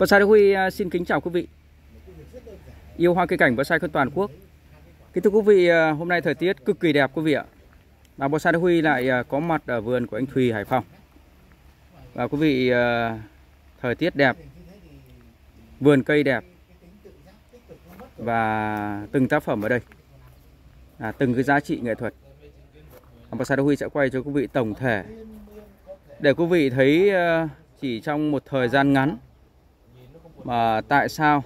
Bonsai Đức Huy à, xin kính chào quý vị. Yêu hoa cây cảnh bonsai khắp toàn quốc. Kính thưa quý vị, à, hôm nay thời tiết cực kỳ đẹp quý vị ạ. Và bonsai Đức Huy lại à, có mặt ở vườn của anh Thùy Hải Phòng. Và quý vị, thời tiết đẹp Vườn cây đẹp Và từng tác phẩm ở đây. À, Từng cái giá trị nghệ thuật. Bonsai Đức Huy sẽ quay cho quý vị tổng thể. Để quý vị thấy chỉ trong một thời gian ngắn mà tại sao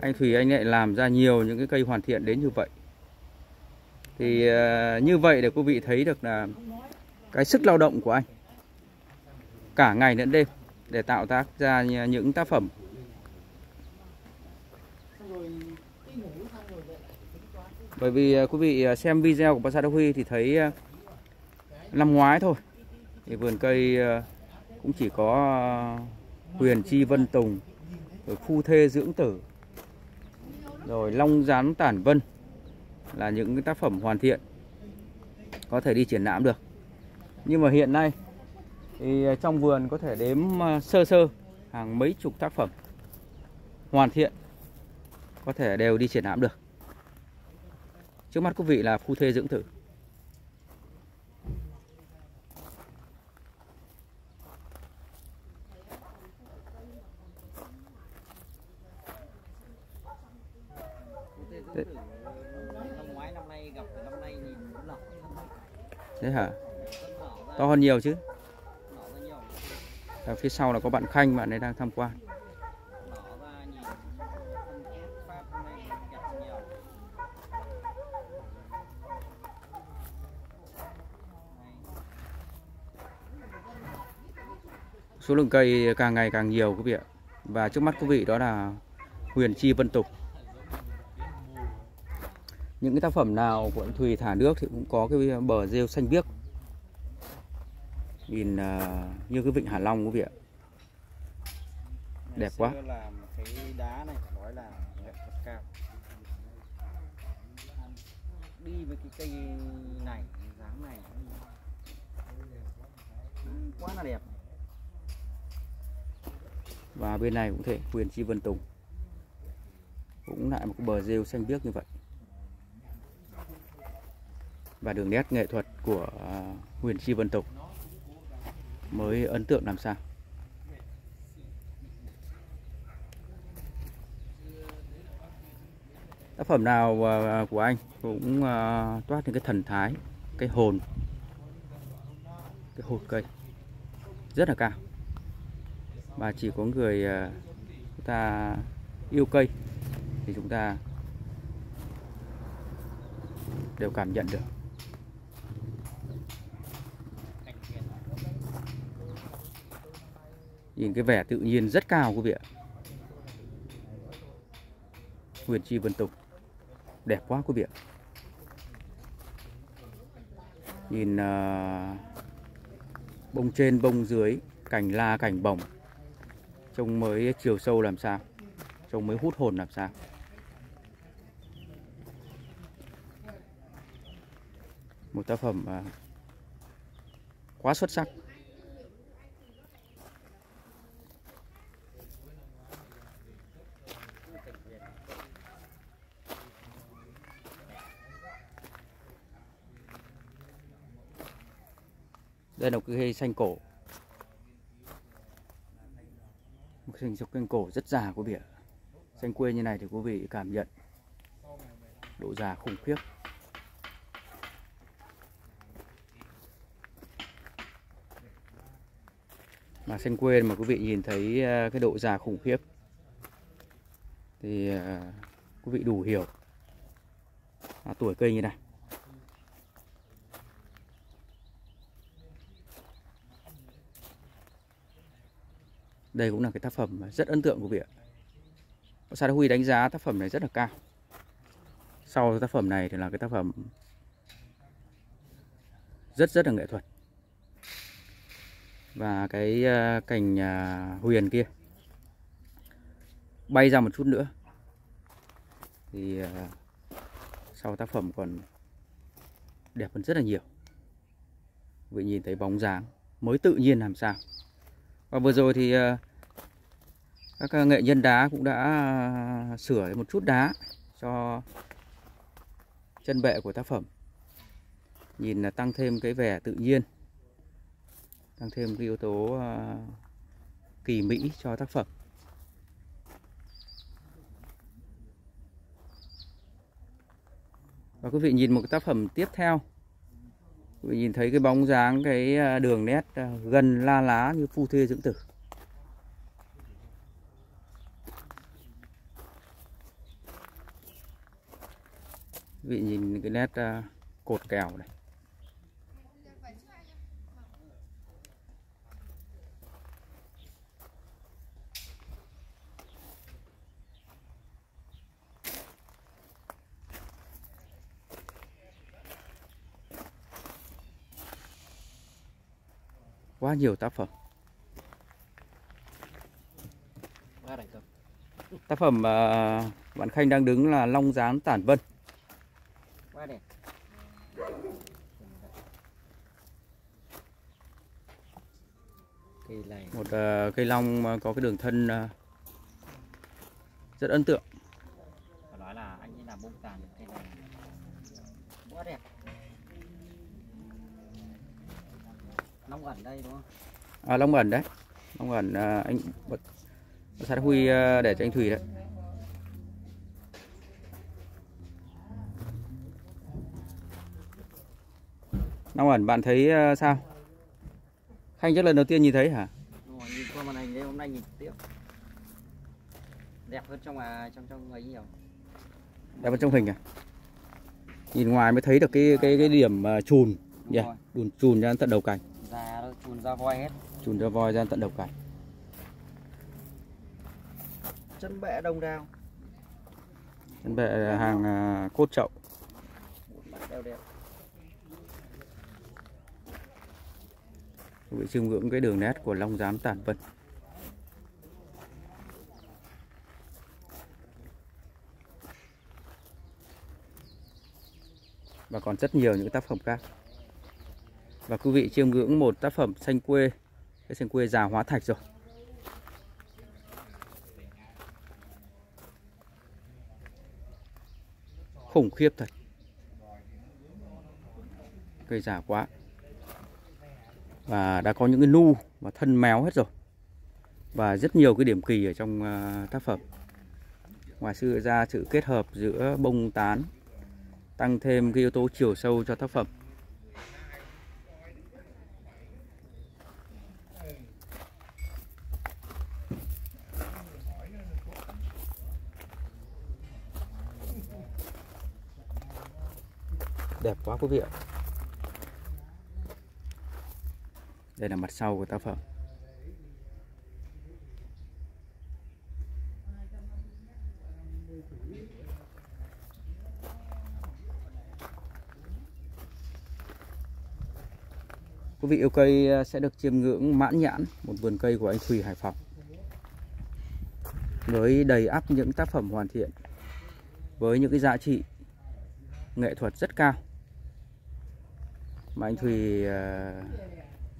anh Thủy anh lại làm ra nhiều những cái cây hoàn thiện đến như vậy? Thì uh, như vậy để quý vị thấy được là cái sức lao động của anh cả ngày lẫn đêm để tạo tác ra những tác phẩm. Bởi vì uh, quý vị ờ, xem video của Bonsai Đắc Huy thì thấy uh, năm ngoái thôi thì vườn cây cũng chỉ có Huyền Chi Vân Tùng rồi khu thê dưỡng tử. Rồi long rán tản vân là những cái tác phẩm hoàn thiện, có thể đi triển lãm được. Nhưng mà hiện nay thì à, trong vườn có thể đếm à, sơ sơ hàng mấy chục tác phẩm hoàn thiện có thể đều đi triển lãm được. Trước mắt quý vị là khu thê dưỡng tử. Thế hả? To hơn nhiều chứ? Ở phía sau là có bạn Khanh, bạn ấy đang tham quan. Số lượng cây càng ngày càng nhiều quý vị ạ. Và trước mắt quý vị đó là Huyền Chi Vân Tục những cái tác phẩm nào của Thùy thả nước thì cũng có cái bờ rêu xanh biếc. Nhìn uh, như cái vịnh Hạ Long quý vị ạ. Đẹp quá. Làm cái đá này nói là nghệ thuật cao. Đi với cái cây này dáng này. Quá là đẹp. Và bên này cũng thể quyền chi vân tùng. Cũng lại một cái bờ rêu xanh biếc như vậy và đường nét nghệ thuật của à, Huyền Chi Vân Tục mới ấn tượng làm sao. Tác phẩm nào à, của anh cũng à, toát những cái thần thái, cái hồn, cái hồn cây rất là cao. Và chỉ có người chúng ta yêu cây thì chúng ta đều cảm nhận được. Nhìn cái vẻ tự nhiên rất cao quý vị ạ. Huyền Chi Vân Tục Đẹp quá quý vị ạ. Nhìn uh, bông trên bông dưới Cành la cành bồng. Trông mới chiều sâu làm sao? Trông mới hút hồn làm sao? Một tác phẩm uh, quá xuất sắc. Đây là một cái cây xanh cổ. Một cái xanh cổ rất già của bỉa, xanh quê như này thì quý vị cảm nhận. Độ già khủng khiếp. Mà xanh quê mà quý vị nhìn thấy à, cái độ già khủng khiếp thì à, quý vị đủ hiểu. À, tuổi cây như này. Đây cũng là cái tác phẩm rất ấn tượng của vị ạ. Sa Huy đánh giá tác phẩm này rất là cao. Sau tác phẩm này thì là cái tác phẩm rất rất là nghệ thuật. Và cái ờ, cành ờ, huyền kia bay ra một chút nữa thì ờ, sau tác phẩm còn đẹp hơn rất là nhiều. Vị nhìn thấy bóng dáng mới tự nhiên làm sao. Và vừa rồi thì uh, các ờ, nghệ nhân đá cũng đã à, sửa một chút đá cho chân bệ của tác phẩm. Nhìn là tăng thêm cái vẻ tự nhiên, tăng thêm cái yếu tố à, kỳ mỹ cho tác phẩm. Và quý vị nhìn một cái tác phẩm tiếp theo. Quý vị nhìn thấy cái bóng dáng cái à, đường nét gần la lá như phu thê dưỡng tử. Vị nhìn cái nét ờ, cột kèo này. Quá nhiều tác phẩm. Tác phẩm ờ, bạn Khanh đang đứng là Long Gián Tản Vân Quá đẹp. Cây này một ờ, cây long mà có cái đường thân ờ, rất ấn tượng phải nói là anh ấy làm bông tàn cây này quá đẹp. Long ẩn đây đúng không? à, long ẩn đấy long ẩn ờ, anh bật sát huy để cho anh Thùy đấy long ẩn bạn thấy ờ, sao Khanh chắc lần đầu tiên nhìn thấy hả nhìn qua màn hình đây hôm nay nhìn tiếp. Đẹp hơn trong à trong trong ấy nhiều. đẹp bên trong hình à nhìn ngoài mới thấy được cái cái cái điểm ờ, chùn nhỉ rồi. chùn chùn ra tận đầu cành Da nó chùn ra voi hết. chùn ra voi ra tận đầu cành Chân bẹ đông đao. chân bệ hàng ờ, cốt chậu Một mặt đeo bị chiêm ngưỡng cái đường nét của long giám tản vân. Và còn rất nhiều những tác phẩm khác. Và quý vị chiêm ngưỡng một tác phẩm xanh quê. Cái xanh quê già hóa thạch rồi. Khủng khiếp thật. Cây già quá và đã có những cái nu và thân méo hết rồi. Và rất nhiều cái điểm kỳ ở trong à, tác phẩm. Ngoài sự ra sự kết hợp giữa bông tán, tăng thêm cái yếu tố chiều sâu cho tác phẩm. Đẹp quá quý vị ạ. Đây là mặt sau của tác phẩm. Quý vị yêu cây à, sẽ được chiêm ngưỡng mãn nhãn một vườn cây của anh Thùy Hải Phòng. Với đầy ắp những tác phẩm hoàn thiện, với những cái giá trị nghệ thuật rất cao mà anh Thùy à,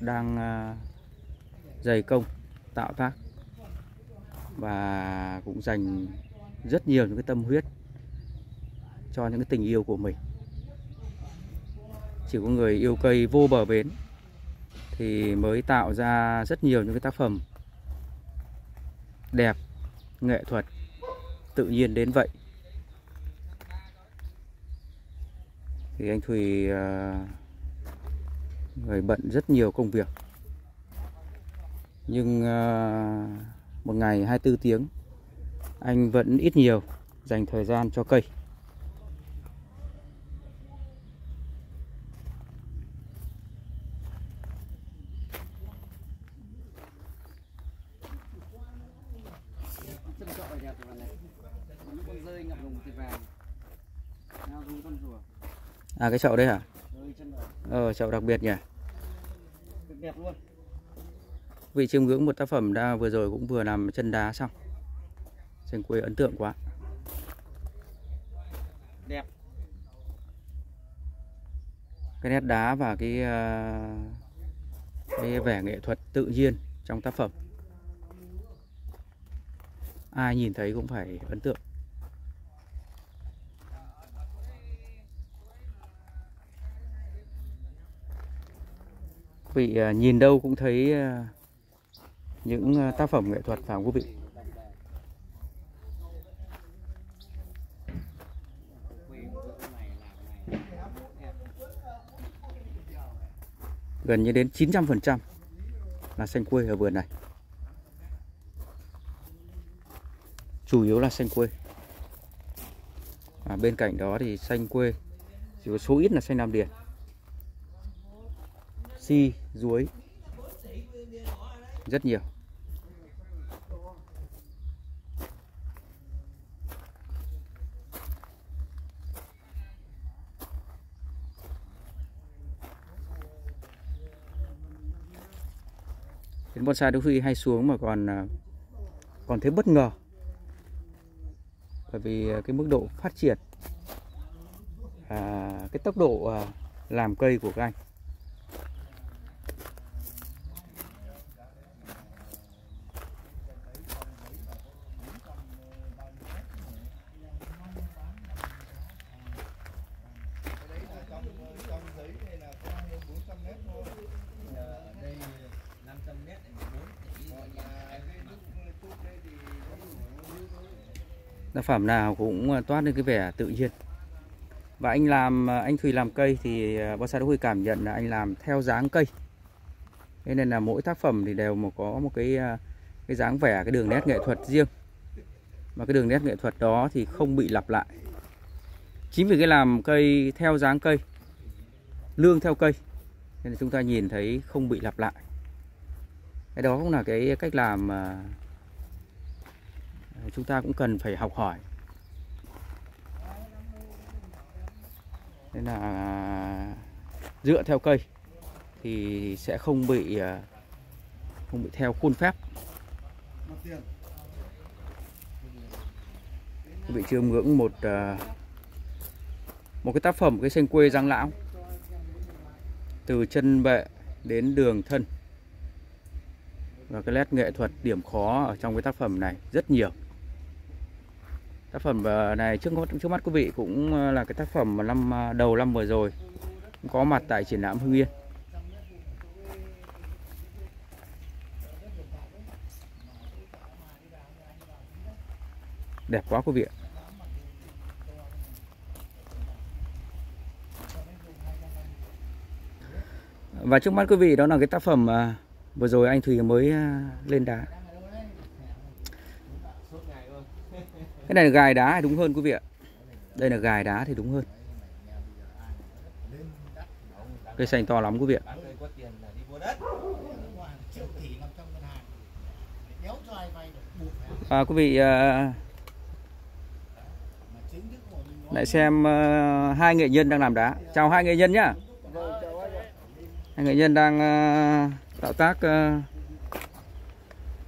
đang à, dày công tạo tác. Và cũng dành rất nhiều những cái tâm huyết cho những cái tình yêu của mình. Chỉ có người yêu cây vô bờ bến thì mới tạo ra rất nhiều những cái tác phẩm đẹp nghệ thuật tự nhiên đến vậy. Thì anh Thùy uh, người bận rất nhiều công việc nhưng à, một ngày 24 tiếng, anh vẫn ít nhiều dành thời gian cho cây à cái chậu đấy hả À? Ờ chậu đặc biệt nhỉ. Cực đẹp luôn. vị chiêm ngưỡng một tác phẩm đã vừa rồi cũng vừa làm chân đá xong. Trên quê ấn tượng quá. Đẹp. cái nét đá và cái ờ, cái vẻ nghệ thuật tự nhiên trong tác phẩm. Ai nhìn thấy cũng phải ấn tượng vị à, nhìn đâu cũng thấy à, những à, tác phẩm nghệ thuật phải không quý vị. Gần như đến 900% là xanh quê ở vườn này. Chủ yếu là xanh quê. À, bên cạnh đó thì xanh quê chỉ có số ít là xanh nam điền si ruối rất nhiều. Đến bonsai đôi khi hay xuống mà còn à, còn thấy bất ngờ. Bởi vì à, cái mức độ phát triển à, cái tốc độ à, làm cây của các anh tác phẩm nào cũng ờ, toát lên cái vẻ tự nhiên. Và anh làm ờ, anh Thùy làm cây thì ờ, bonsai đỗ Huy cảm nhận là anh làm theo dáng cây. Thế nên là mỗi tác phẩm thì đều một, có một cái cái dáng vẻ, cái đường nét nghệ thuật riêng. Và cái đường nét nghệ thuật đó thì không bị lặp lại. Chính vì cái làm cây theo dáng cây, lương theo cây, nên là chúng ta nhìn thấy không bị lặp lại. Cái đó cũng là cái cách làm chúng ta cũng cần phải học hỏi. Nên là à, dựa theo cây thì sẽ không bị à, không bị theo khuôn phép. Bị chiêm ngưỡng một à, một cái tác phẩm, cái xanh quê giang lão. Từ chân bệ đến đường thân. Và cái nét nghệ thuật điểm khó ở trong cái tác phẩm này rất nhiều tác phẩm ờ, này trước trước mắt quý vị cũng ờ, là cái tác phẩm mà năm ờ, đầu năm vừa rồi có mặt tại triển lãm Hưng Yên. Đẹp quá quý vị ạ. Và trước mắt quý vị đó là cái tác phẩm vừa rồi anh Thùy mới lên đá cái này là gài đá thì đúng hơn quý vị ạ. Đây là gài đá thì đúng hơn. Cây xanh to lắm quý vị ạ. À, quý vị à, lại xem à, hai nghệ nhân đang làm đá. Chào hai nghệ nhân nhá. Hai nghệ nhân đang à, tạo tác à,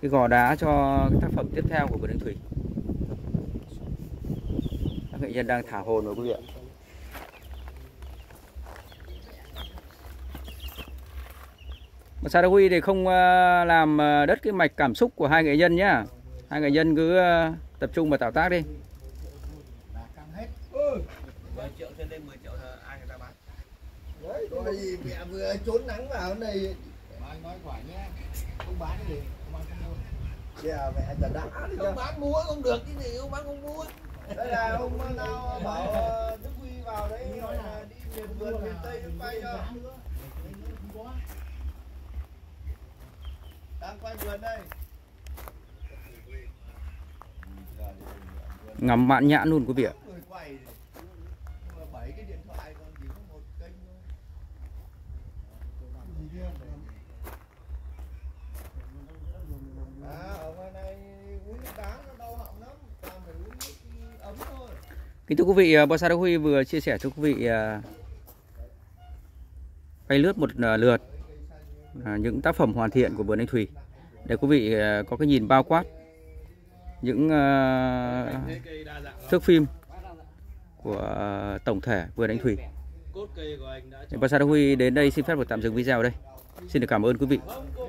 cái gò đá cho cái tác phẩm tiếp theo của vườn Anh Thủy nghệ nhân đang thả hồn rồi quý vị ạ. Mà sao Huy thì không ờ, làm ờ, đất cái mạch cảm xúc của hai nghệ nhân nhá. Hai nghệ nhân cứ ờ, tập trung vào tạo tác đi. Triệu trên đây 10 triệu ai người ta bán? Đấy, có gì mẹ vừa trốn nắng vào này. Anh nói quả nhé Không bán gì Không bán không mua mẹ đã đã Không bán mua không được cái gì không bán không mua đây là hôm nào bảo ờ, Đức Huy vào đấy nói là đi miền vườn miền Tây Đức quay cho đang quay vườn đây. Ngắm mạn nhãn luôn quý vị ạ. Người quay nhưng mà bảy cái điện thoại còn chỉ có một kênh thôi à ở ngoài này uống nước đá nó đau họng lắm toàn phải uống nước ấm thôi Kính thưa quý vị, à, Bonsai Đắc Huy vừa chia sẻ cho quý vị à, quay lướt một à, lượt à, những tác phẩm hoàn thiện của vườn anh Thủy để quý vị có cái nhìn bao quát những thước phim của tổng thể vườn anh Thủy. Bonsai Đắc Huy đến đây xin phép được tạm dừng video đây. Xin được cảm ơn quý vị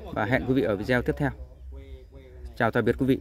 và hẹn quý vị ở video tiếp theo. Chào tạm biệt quý vị.